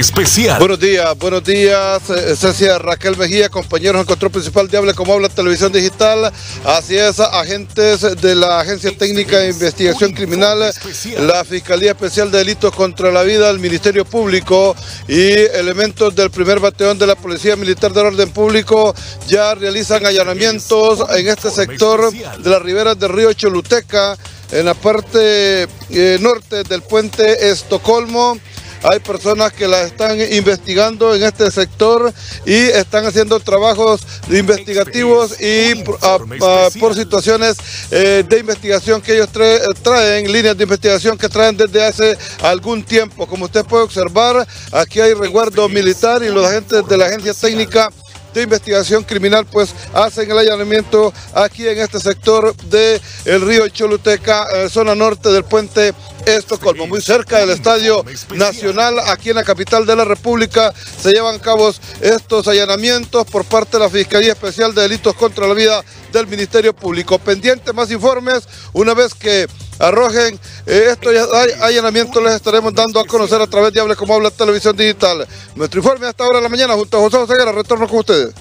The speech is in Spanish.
especial. Buenos días, buenos días, eh, Cecia Raquel Mejía, compañeros en control principal de Hable como habla Televisión Digital. Así es, agentes de la Agencia Técnica de Investigación Criminal, la Fiscalía Especial de Delitos contra la Vida, el Ministerio Público y elementos del primer bateón de la Policía Militar del Orden Público ya realizan allanamientos en este sector de las riberas del río Choluteca, en la parte eh, norte del puente Estocolmo. Hay personas que la están investigando en este sector y están haciendo trabajos investigativos y a- a- por situaciones eh, de investigación que ellos trae- traen, líneas de investigación que traen desde hace algún tiempo. Como usted puede observar, aquí hay resguardo militar y los agentes de la agencia técnica de investigación criminal pues hacen el allanamiento aquí en este sector del el río Choluteca, eh, zona norte del puente Estocolmo, muy cerca del Estadio Nacional, aquí en la capital de la República, se llevan a cabo estos allanamientos por parte de la Fiscalía Especial de Delitos contra la Vida del Ministerio Público. Pendiente más informes, una vez que arrojen eh, estos all- allanamientos les estaremos dando a conocer a través de Hable como habla Televisión Digital. Nuestro informe hasta ahora de la mañana junto a José José retorno con ustedes.